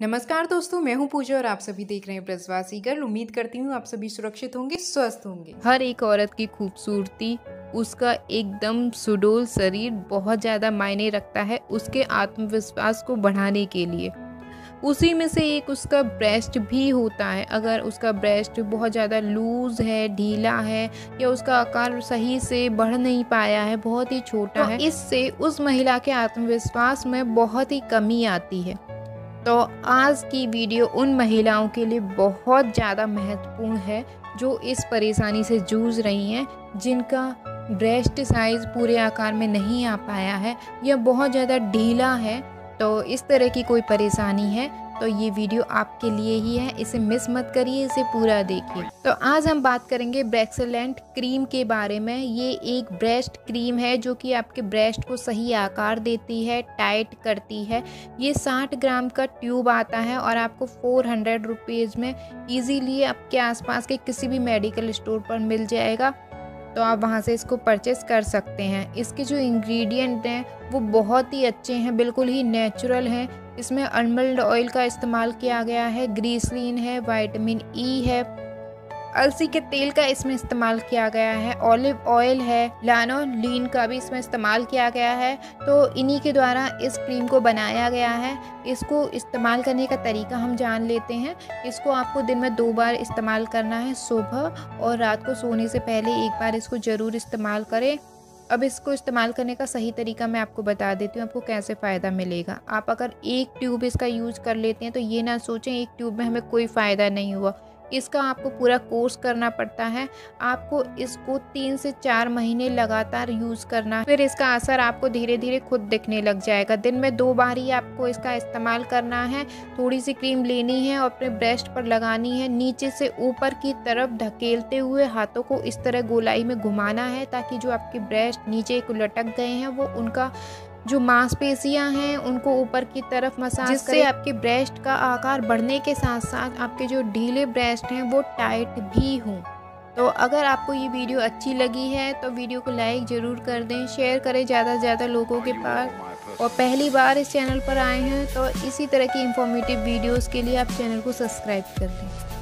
नमस्कार दोस्तों मैं हूँ पूजा और आप सभी देख रहे हैं ब्रजवासी गर्ल। उम्मीद करती हूँ आप सभी सुरक्षित होंगे स्वस्थ होंगे। हर एक औरत की खूबसूरती उसका एकदम सुडोल शरीर बहुत ज़्यादा मायने रखता है उसके आत्मविश्वास को बढ़ाने के लिए। उसी में से एक उसका ब्रेस्ट भी होता है। अगर उसका ब्रेस्ट बहुत ज़्यादा लूज है ढीला है या उसका आकार सही से बढ़ नहीं पाया है बहुत ही छोटा तो है इससे उस महिला के आत्मविश्वास में बहुत ही कमी आती है। तो आज की वीडियो उन महिलाओं के लिए बहुत ज़्यादा महत्वपूर्ण है, जो इस परेशानी से जूझ रही हैं, जिनका ब्रेस्ट साइज़ पूरे आकार में नहीं आ पाया है या बहुत ज़्यादा ढीला है तो इस तरह की कोई परेशानी है तो ये वीडियो आपके लिए ही है, इसे मिस मत करिए, इसे पूरा देखिए। तो आज हम बात करेंगे ब्रेक्सलेंट क्रीम के बारे में। ये एक ब्रेस्ट क्रीम है जो कि आपके ब्रेस्ट को सही आकार देती है टाइट करती है। ये 60 ग्राम का ट्यूब आता है और आपको फोर हंड्रेड रुपीज़ में ईजीली आपके आसपास के किसी भी मेडिकल स्टोर पर मिल जाएगा। तो आप वहाँ से इसको परचेस कर सकते हैं। इसके जो इंग्रेडिएंट हैं, वो बहुत ही अच्छे हैं, बिल्कुल ही नेचुरल हैं। इसमें अलमंड ऑयल का इस्तेमाल किया गया है, ग्रीसलिन है वाइटामिन ई है, अलसी के तेल का इसमें इस्तेमाल किया गया है ऑलिव ऑयल है लानो लीन का भी इसमें इस्तेमाल किया गया है तो इन्हीं के द्वारा इस क्रीम को बनाया गया है। इसको इस्तेमाल करने का तरीका हम जान लेते हैं। इसको आपको दिन में दो बार इस्तेमाल करना है, सुबह और रात को सोने से पहले एक बार इसको ज़रूर इस्तेमाल करें। अब इसको इस्तेमाल करने का सही तरीका मैं आपको बता देती हूँ, आपको कैसे फ़ायदा मिलेगा। आप अगर एक ट्यूब इसका यूज़ कर लेते हैं तो ये ना सोचें एक ट्यूब में हमें कोई फ़ायदा नहीं हुआ। इसका आपको पूरा कोर्स करना पड़ता है। आपको इसको तीन से चार महीने लगातार यूज़ करना, फिर इसका असर आपको धीरे धीरे खुद दिखने लग जाएगा। दिन में दो बार ही आपको इसका इस्तेमाल करना है। थोड़ी सी क्रीम लेनी है और अपने ब्रेस्ट पर लगानी है, नीचे से ऊपर की तरफ़ धकेलते हुए हाथों को इस तरह गोलाई में घुमाना है ताकि जो आपके ब्रेस्ट नीचे लटक गए हैं, वो उनका जो मांसपेशियाँ हैं उनको ऊपर की तरफ़ मसाज जिससे आपके ब्रेस्ट का आकार बढ़ने के साथ साथ आपके जो ढीले ब्रेस्ट हैं वो टाइट भी हों। तो अगर आपको ये वीडियो अच्छी लगी है तो वीडियो को लाइक ज़रूर कर दें शेयर करें ज़्यादा से ज़्यादा लोगों के पास। और पहली बार इस चैनल पर आए हैं तो इसी तरह की इंफॉर्मेटिव वीडियोस के लिए आप चैनल को सब्सक्राइब कर दें।